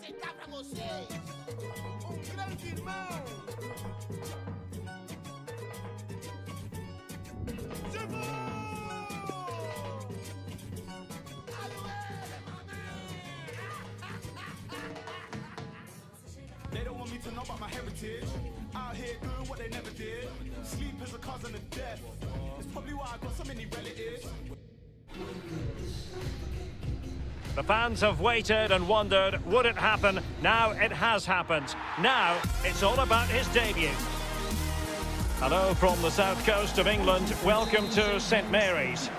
pra vocês. Um grande irmão. They don't want me to know about my heritage. Out here doing what they never did. Sleep is a cousin of death. It's probably why I got so many relatives. The fans have waited and wondered, would it happen? Now it has happened. Now it's all about his debut. Hello from the south coast of England. Welcome to St Mary's.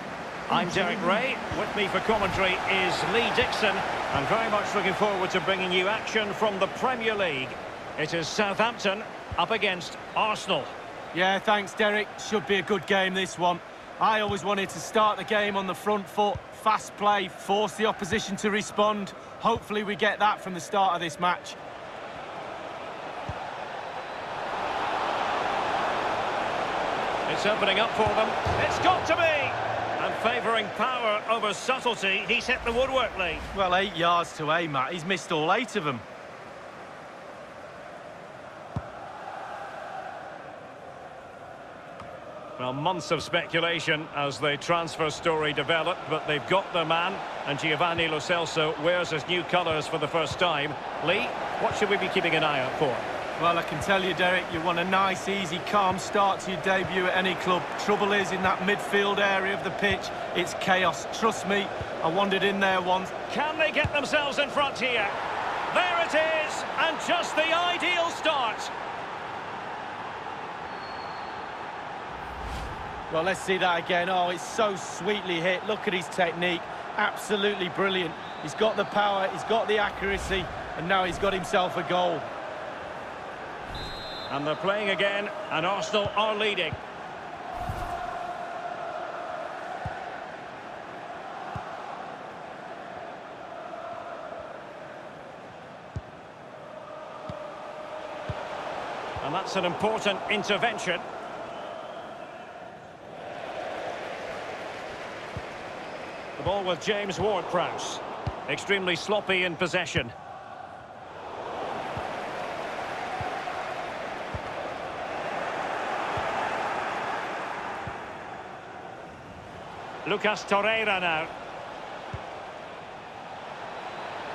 I'm Derek Ray. With me for commentary is Lee Dixon. I'm very much looking forward to bringing you action from the Premier League. It is Southampton up against Arsenal. Yeah, thanks, Derek. Should be a good game, this one. I always wanted to start the game on the front foot, fast play, force the opposition to respond. Hopefully we get that from the start of this match. It's opening up for them. It's got to be! And favouring power over subtlety, he's hit the woodwork, Lee. Well, eight yards to aim at. He's missed all eight of them. Well, months of speculation as the transfer story developed, but they've got their man, and Giovanni Lo Celso wears his new colours for the first time. Lee, what should we be keeping an eye out for? Well, I can tell you, Derek, you want a nice, easy, calm start to your debut at any club. Trouble is, in that midfield area of the pitch, it's chaos. Trust me, I wandered in there once. Can they get themselves in front here? There it is, and just the ideal start. Well, let's see that again. Oh, it's so sweetly hit. Look at his technique. Absolutely brilliant. He's got the power, he's got the accuracy, and now he's got himself a goal. And they're playing again, and Arsenal are leading. And that's an important intervention. Ball with James Ward-Prowse. Extremely sloppy in possession. Lucas Torreira now.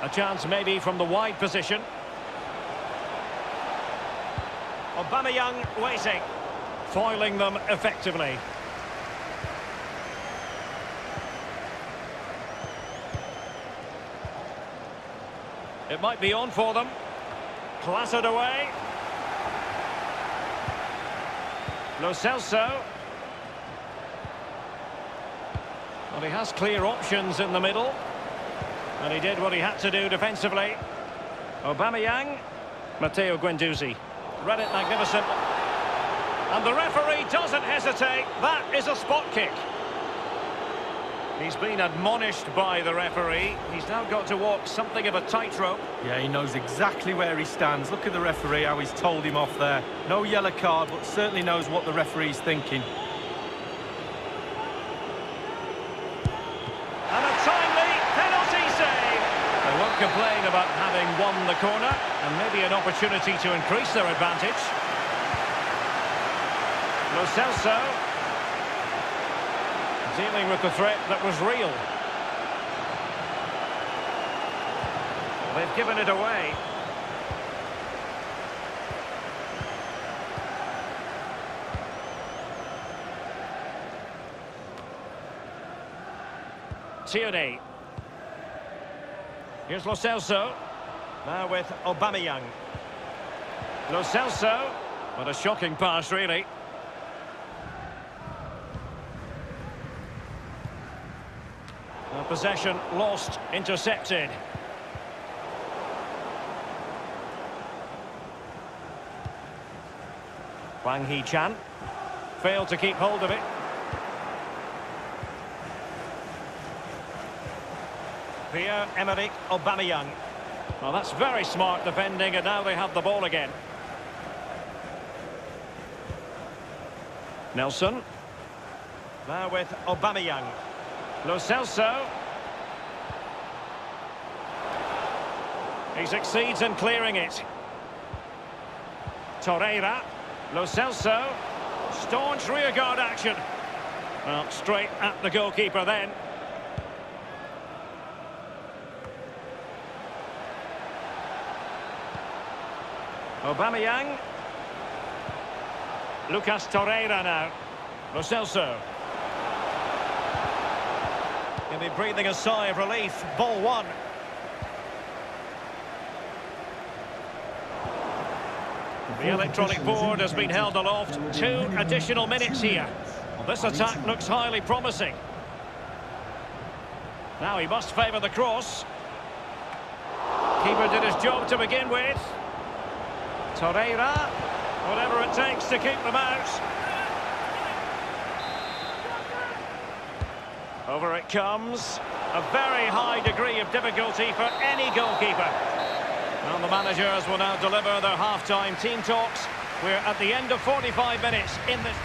A chance maybe from the wide position. Aubameyang waiting. Foiling them effectively. It might be on for them. Clattered away. Lo Celso. Well, he has clear options in the middle. And he did what he had to do defensively. Aubameyang. Matteo Guendouzi. Read it magnificent. And the referee doesn't hesitate. That is a spot kick. He's been admonished by the referee. He's now got to walk something of a tightrope. Yeah, he knows exactly where he stands. Look at the referee, how he's told him off there. No yellow card, but certainly knows what the referee's thinking. And a timely penalty save. They won't complain about having won the corner and maybe an opportunity to increase their advantage. Lo Celso dealing with the threat that was real. They've given it away. Tierney. Here's Lo Celso. Now with Aubameyang. Lo Celso. What a shocking pass, really. Possession lost, intercepted. Hwang Hee-chan failed to keep hold of it. Pierre-Emerick Aubameyang. Well, that's very smart defending, and now they have the ball again. Nelson. Now with Aubameyang. Lo Celso. He succeeds in clearing it. Torreira. Lo Celso. Staunch rearguard action. Well, straight at the goalkeeper then. Aubameyang. Lucas Torreira now. Lo Celso. He'll be breathing a sigh of relief. Ball one. The electronic board has been held aloft. Two additional minutes here. This attack looks highly promising. Now he must favour the cross. Keeper did his job to begin with. Torreira, whatever it takes to keep them out. Over it comes. A very high degree of difficulty for any goalkeeper. And the managers will now deliver their half-time team talks. We're at the end of 45 minutes in this...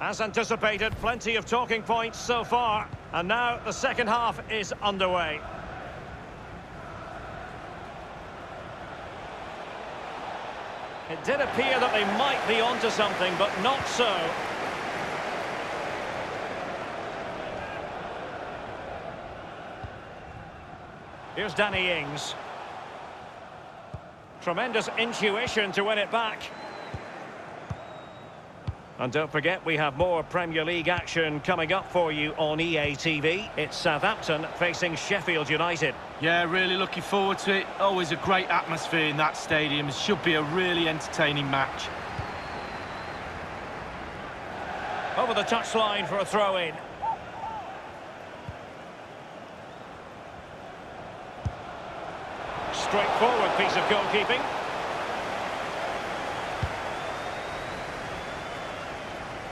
As anticipated, plenty of talking points so far. And now the second half is underway. It did appear that they might be onto something, but not so. Here's Danny Ings. Tremendous intuition to win it back. And don't forget, we have more Premier League action coming up for you on EA TV. It's Southampton facing Sheffield United. Yeah, really looking forward to it. Always a great atmosphere in that stadium. It should be a really entertaining match. Over the touchline for a throw-in. Straightforward piece of goalkeeping.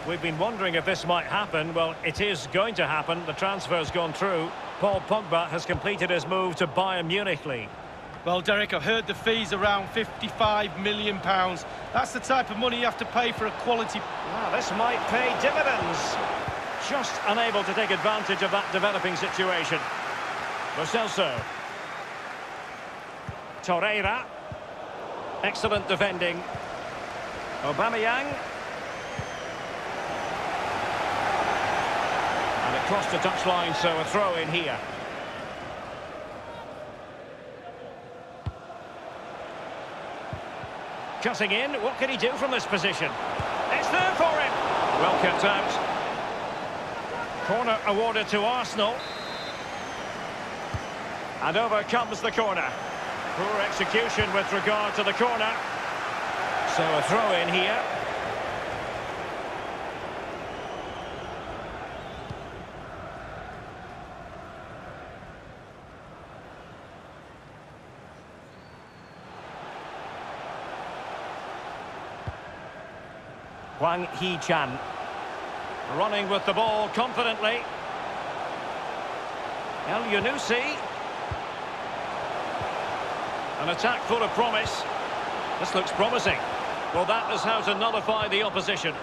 We've been wondering if this might happen. Well, it is going to happen. The transfer's gone through. Paul Pogba has completed his move to Bayern Munich Lee. Well, Derek, I've heard the fee's around £55 million. That's the type of money you have to pay for a quality... Ah, this might pay dividends. Just unable to take advantage of that developing situation. Lo. Torreira. Excellent defending. Aubameyang. And across the touchline, so a throw in here. Cutting in, what can he do from this position? It's there for him! Well kept out. Corner awarded to Arsenal. And over comes the corner. Poor execution with regard to the corner. So a throw in here. Hwang Hee-chan. Running with the ball confidently. Elyounoussi. An attack full of promise. This looks promising. Well, that is how to nullify the opposition.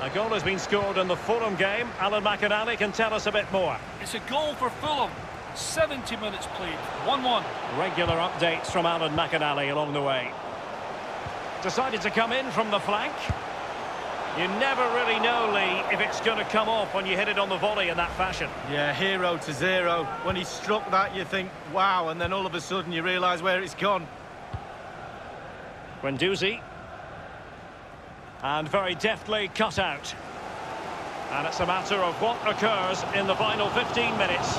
A goal has been scored in the Fulham game. Alan McInally can tell us a bit more. It's a goal for Fulham. 70 minutes played. 1-1. Regular updates from Alan McInally along the way. Decided to come in from the flank. You never really know, Lee, if it's going to come off when you hit it on the volley in that fashion. Yeah, hero to zero. When he struck that, you think, wow, and then all of a sudden you realise where it's gone. Guendouzi. And very deftly cut out. And it's a matter of what occurs in the final 15 minutes.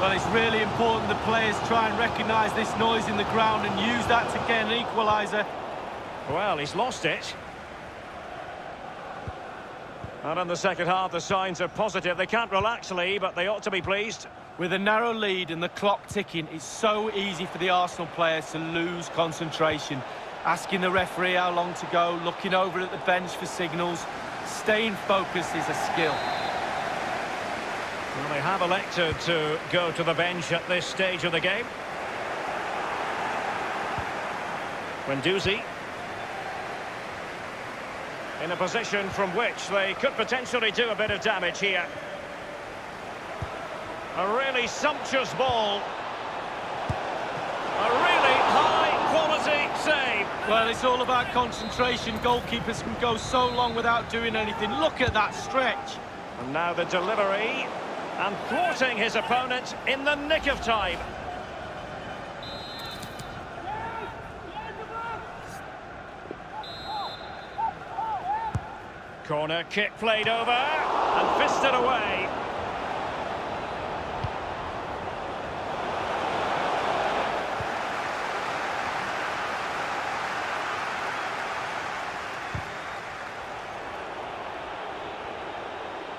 Well, it's really important the players try and recognise this noise in the ground and use that to get an equaliser. Well, he's lost it. And in the second half, the signs are positive. They can't relax, Lee, but they ought to be pleased. With a narrow lead and the clock ticking, it's so easy for the Arsenal players to lose concentration. Asking the referee how long to go, looking over at the bench for signals. Staying focused is a skill. Well, they have elected to go to the bench at this stage of the game. In a position from which they could potentially do a bit of damage here. A really sumptuous ball. A really high-quality save. Well, it's all about concentration. Goalkeepers can go so long without doing anything. Look at that stretch. And now the delivery. And thwarting his opponent in the nick of time. Corner kick played over and fisted away.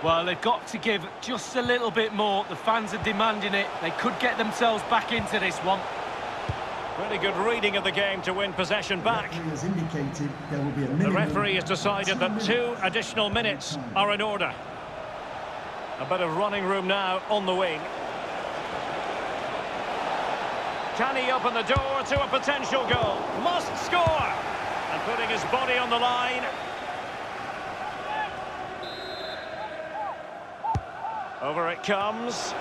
Well, they've got to give just a little bit more. The fans are demanding it. They could get themselves back into this one. Really good reading of the game to win possession back. Has indicated there will be a The referee has decided that two additional minutes are in order. A bit of running room now on the wing. Can he open the door to a potential goal? Must score! And putting his body on the line. Over it comes.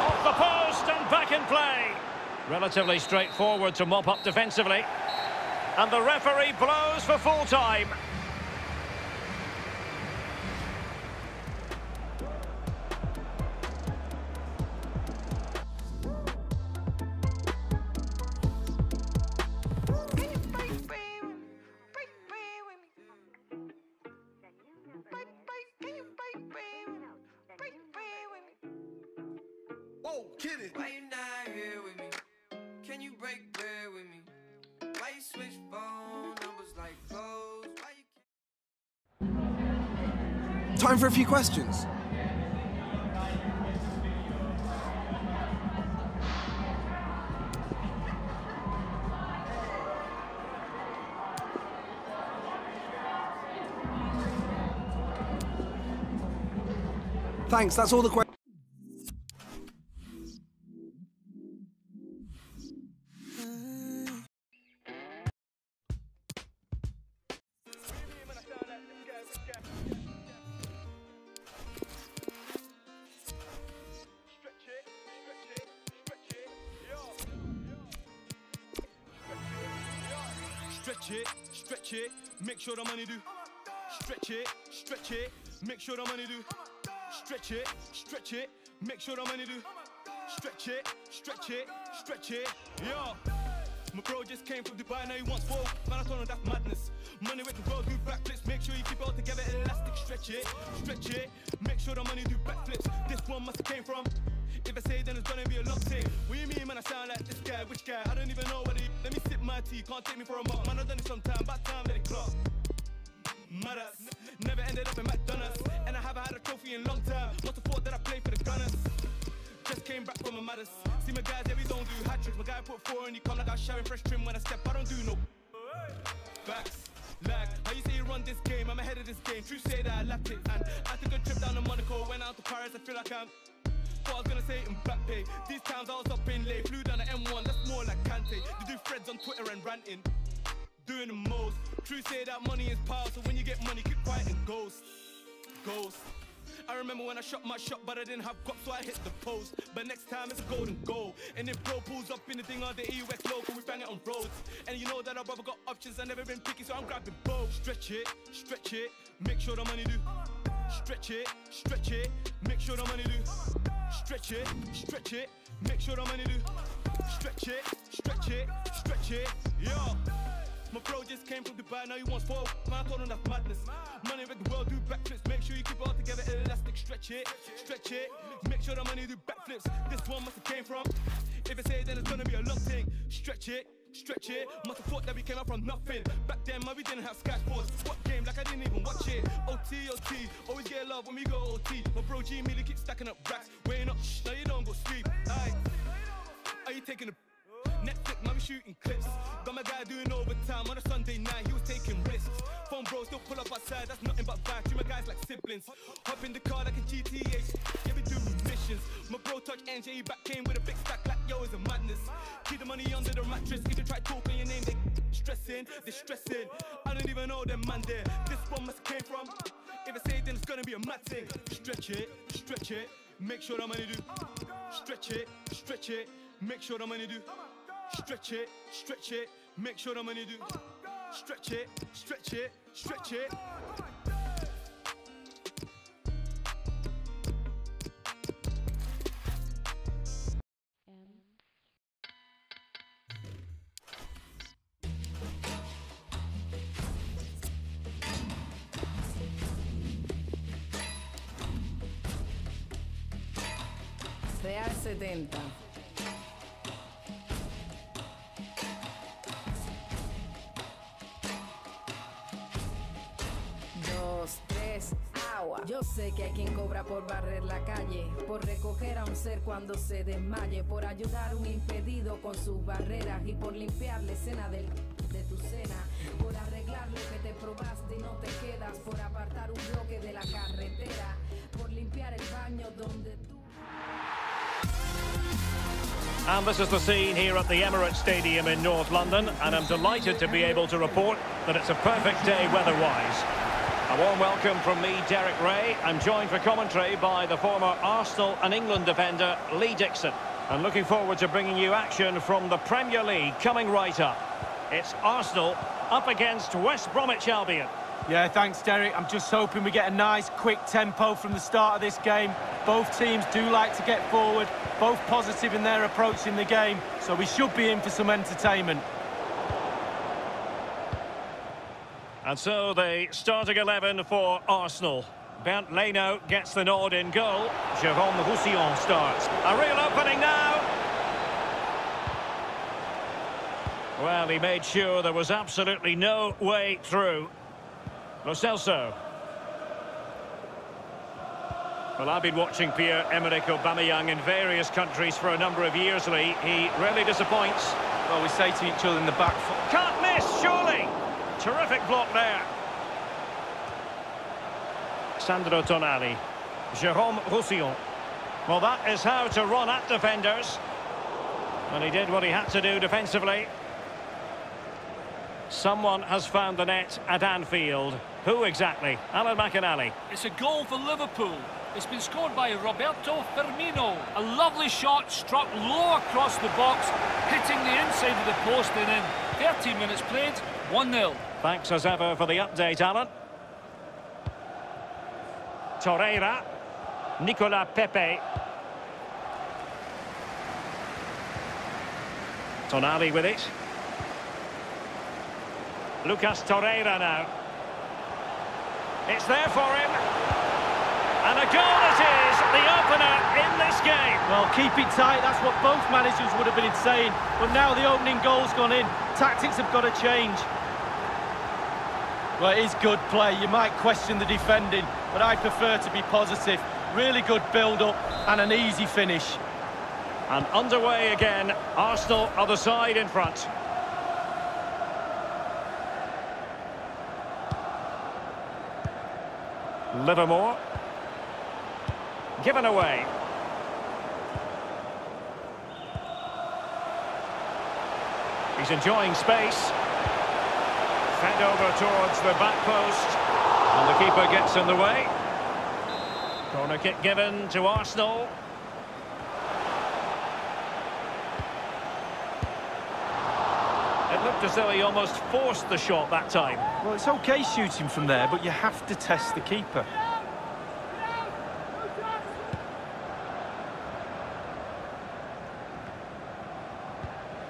Off the post and back in play. Relatively straightforward to mop up defensively. And the referee blows for full time. Whoa, kid Time for a few questions. Thanks, that's all the questions. Stretch it, stretch it, make sure the money do. Stretch it, stretch it, make sure the money do. Stretch it, stretch it, make sure the money do. Stretch it, stretch it, stretch it, yo. My bro just came from Dubai, now he wants four. Man, I told him that's madness. Money with the world, do backflips. Make sure you keep it all together, elastic. Stretch it, stretch it. Make sure the money do backflips. This one must have came from. I say then it's gonna be a long thing. What you mean, man? I sound like this guy, which guy? I don't even know what he. Let me sip my tea, can't take me for a mug. Man, I've done it sometime, about time let it clock. Matters. Never ended up in McDonald's. And I haven't had a trophy in long time. Not the thought that I play for the Gunners. Just came back from a matters. See my guys, yeah, we don't do hat tricks. My guy put four and he come like I showering fresh trim when I step. I don't do no backs. Lag, how you say you run this game? I'm ahead of this game. True say that I lapped it. And I took a trip down to Monaco, went out to Paris. I feel like I'm. Thought I was gonna say pay. These times I was up in late, flew down the M1. That's more like Kante. You do threads on Twitter and ranting. Doing the most. True say that money is power, so when you get money, keep quiet and ghost. Ghost. I remember when I shot my shot, but I didn't have guap, so I hit the post. But next time it's a golden goal. And if bro pulls up in the thing on the EUX local, we bang it on roads. And you know that our brother got options, I never been picky, so I'm grabbing both. Stretch it, stretch it, make sure the money do. Stretch it, stretch it, make sure the money do. Stretch it, stretch it, make sure the money do. Stretch it, stretch it, stretch it, yo. My bro just came from Dubai, now he wants four. Man, I told him that's madness. Money with the world, do backflips. Make sure you keep it all together, elastic. Stretch it, stretch it. Make sure the money do backflips. This one must have came from. If I say it, then it's gonna be a long thing. Stretch it. Stretch it, must have thought that we came up from nothing. Back then, man, we didn't have Sports. What game? Like I didn't even watch it. OT, OT, always get love when we go OT. My bro G Millie keep stacking up racks. Waiting up, shh, now you don't go sleep. Aye. Are you taking a Netflix we shooting clips. Got my guy doing overtime on a Sunday night, he was taking risks. Phone bros don't pull up outside, that's nothing but bad. Treat my guys like siblings. Hop in the car like a GTH, yeah, we do missions. My bro touch NJ back came with a big stack like yo, it's a madness. Keep the money under the mattress, if you try talking your name, they stressing, they stressing. I don't even know them man there. This one must came from. If I say it, then it's gonna be a mad thing. Stretch it, stretch it, make sure the money do. Stretch it, stretch it, make sure the money do. Stretch it, stretch it, make sure the money do. Oh, stretch it, stretch it, stretch it. Oh, que hay quien cobra por barrer la calle, por recoger a un ser cuando se desmaye, por ayudar un impedido con sus barreras y por limpiar la escena del, de tu cena, por arreglar lo que te probaste y no te quedas, por apartar un bloque de la carretera, por limpiar el baño donde tú... And this is the scene here at the Emirates Stadium in North London, and I'm delighted to be able to report that it's a perfect day weather-wise. A warm welcome from me, Derek Ray. I'm joined for commentary by the former Arsenal and England defender, Lee Dixon. And looking forward to bringing you action from the Premier League coming right up. It's Arsenal up against West Bromwich Albion. Yeah, thanks, Derek. I'm just hoping we get a nice, quick tempo from the start of this game. Both teams do like to get forward, both positive in their approach in the game, so we should be in for some entertainment. And so the starting 11 for Arsenal. Bernd Leno gets the nod in goal. Jérôme Roussillon starts. A real opening now. Well, he made sure there was absolutely no way through. Lo Celso. Well, I've been watching Pierre-Emerick Aubameyang in various countries for a number of years, Lee. He really disappoints. Well, we say to each other in the back foot, Can't miss, surely! Terrific block there. Sandro Tonali. Jérôme Roussillon. Well, that is how to run at defenders. And he did what he had to do defensively. Someone has found the net at Anfield. Who exactly? Alan McInally. It's a goal for Liverpool. It's been scored by Roberto Firmino. A lovely shot struck low across the box, hitting the inside of the post and in. 13 minutes played, 1-0. Thanks as ever for the update, Alan. Torreira. Nicola Pepe. Tonali with it. Lucas Torreira now. It's there for him. And a goal it is, the opener in this game. well, keep it tight, that's what both managers would have been saying. But now the opening goal's gone in, tactics have got to change. Well, it is good play. You might question the defending, but I prefer to be positive. Really good build-up and an easy finish. And underway again, Arsenal other side in front. Livermore. Given away. He's enjoying space. Fed over towards the back post. And the keeper gets in the way. Corner kick given to Arsenal. It looked as though he almost forced the shot that time. Well, it's okay shooting from there, but you have to test the keeper.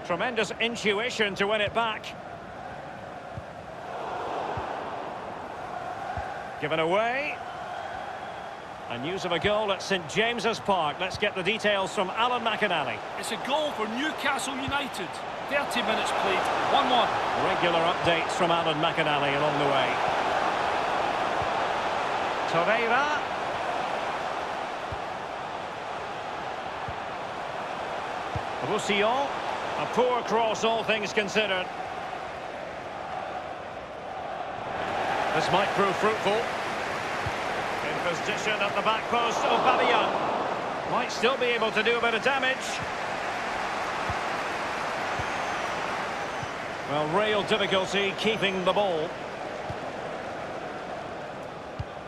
Tremendous intuition to win it back. Given away. And news of a goal at St James's Park. Let's get the details from Alan McInally. It's a goal for Newcastle United. 30 minutes played, 1-1. Regular updates from Alan McInally along the way. Torreira. Roussillon. A poor cross, all things considered. This might prove fruitful. In position at the back post of Aubameyang. Might still be able to do a bit of damage. Well, real difficulty keeping the ball.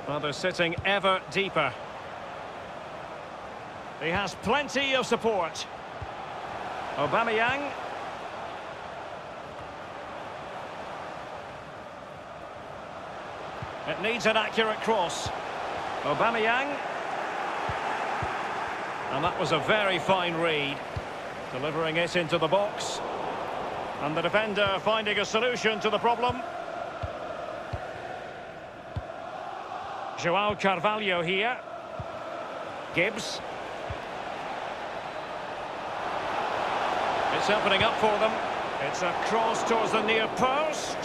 Well, they're sitting ever deeper. He has plenty of support. Aubameyang. It needs an accurate cross. Aubameyang. And that was a very fine read. Delivering it into the box. And the defender finding a solution to the problem. Joao Carvalho here. Gibbs. It's opening up for them. It's a cross towards the near post.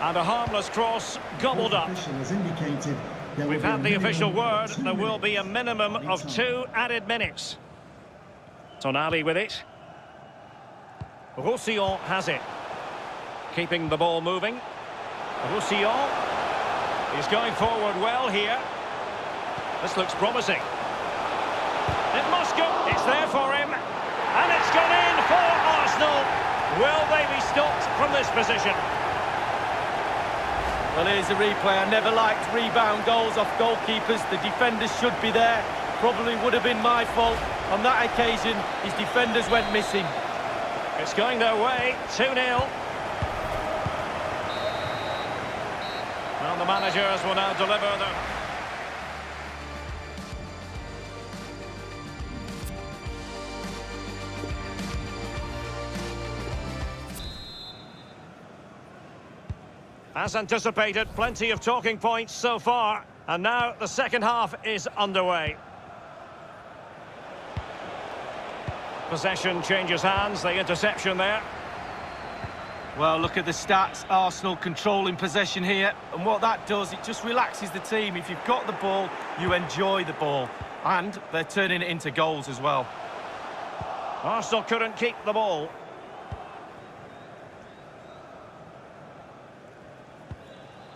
And a harmless cross gobbled up. We've had the official word. There will be a minimum of two added minutes. Tonali with it. Roussillon has it. Keeping the ball moving. Roussillon. He's going forward well here. This looks promising. It must go. It's there for him. And it's gone in for Arsenal. Will they be stopped from this position? Well, here's a replay. I never liked rebound goals off goalkeepers. The defenders should be there. Probably would have been my fault. On that occasion, his defenders went missing. It's going their way, 2-0. Well, the managers will now deliver the... As anticipated, plenty of talking points so far. And now the second half is underway. Possession changes hands, the interception there. Well, look at the stats. Arsenal controlling possession here. And what that does, it just relaxes the team. If you've got the ball, you enjoy the ball. And they're turning it into goals as well. Arsenal couldn't keep the ball.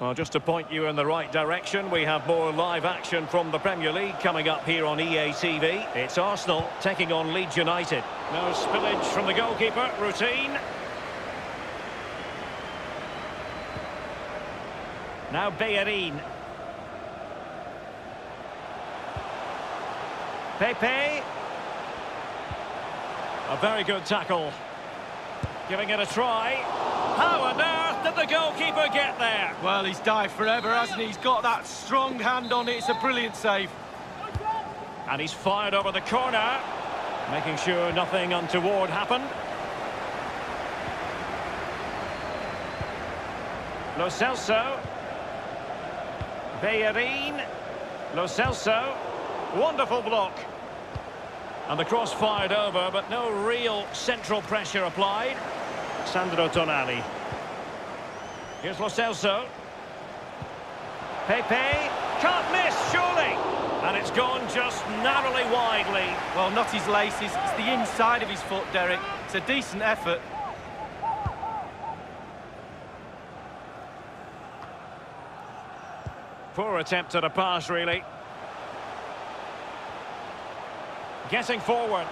Well, just to point you in the right direction, we have more live action from the Premier League coming up here on EA TV. It's Arsenal taking on Leeds United. No spillage from the goalkeeper, routine. Now Bellerin. Pepe. A very good tackle. Giving it a try. How on earth did the goalkeeper get there? Well, he's dived forever, hasn't he? He's got that strong hand on it. It's a brilliant save. And he's fired over the corner, making sure nothing untoward happened. Lo Celso. Bellerin. Lo Celso. Wonderful block. And the cross fired over, but no real central pressure applied. Sandro Tonali. Here's Lo Celso. Pepe. Can't miss, surely. And it's gone just narrowly widely. Well, not his laces. It's the inside of his foot, Derek. It's a decent effort. Poor attempt at a pass, really. Getting forward.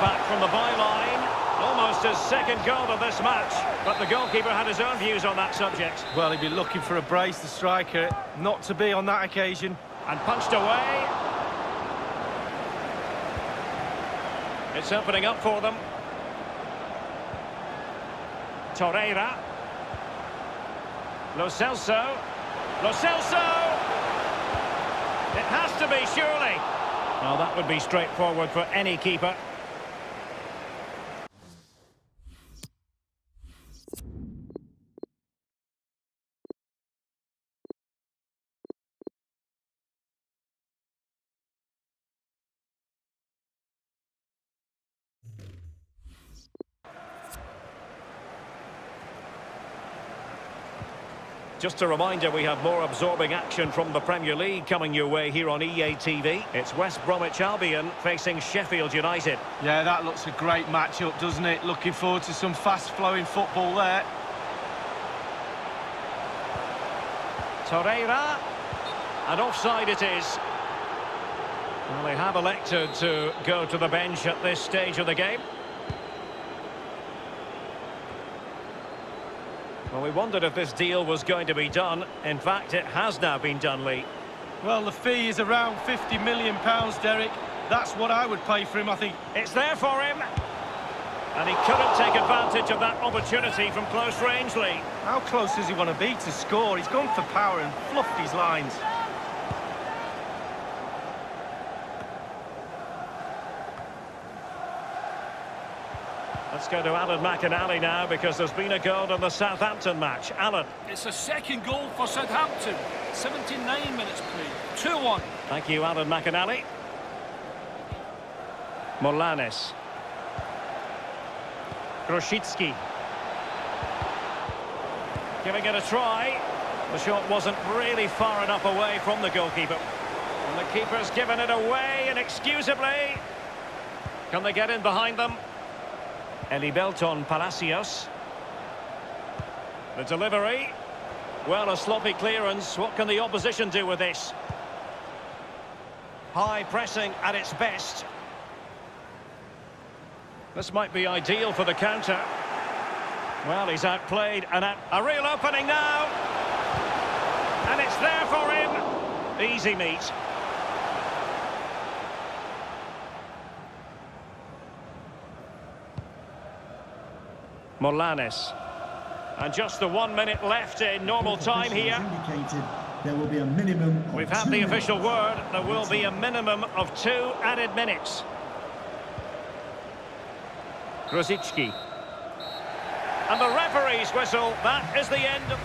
Back from the byline. Almost his second goal of this match. But the goalkeeper had his own views on that subject. Well, he'd be looking for a brace, the striker. Not to be on that occasion. And punched away. It's opening up for them. Torreira. Lo Celso. Lo Celso! It has to be, surely. Well, that would be straightforward for any keeper. Just a reminder, we have more absorbing action from the Premier League coming your way here on EA TV. It's West Bromwich Albion facing Sheffield United. Yeah, that looks a great matchup, doesn't it? Looking forward to some fast-flowing football there. Torreira. And offside it is. Well, they have elected to go to the bench at this stage of the game. Well, we wondered if this deal was going to be done. In fact, it has now been done, Lee. Well, the fee is around £50 million, Derek. That's what I would pay for him, I think. It's there for him. And he couldn't take advantage of that opportunity from close range, Lee. How close does he want to be to score? He's gone for power and fluffed his lines. Let's go to Alan McInally now because there's been a goal in the Southampton match. Alan. It's a second goal for Southampton. 79 minutes played. 2-1. Thank you, Alan McInally. Molanes. Grosicki. Giving it a try. The shot wasn't really far enough away from the goalkeeper. And the keeper's given it away inexcusably. Can they get in behind them? Elibelton Palacios. The delivery. Well, a sloppy clearance. What can the opposition do with this? High pressing at its best. This might be ideal for the counter. Well, he's outplayed and at a real opening now. And it's there for him. Easy meet. Molanes. And just the one minute left in normal time here. There will be a minimum We've had the official word. There will be a minimum of two added minutes. Grosicki. And the referee's whistle. That is the end of...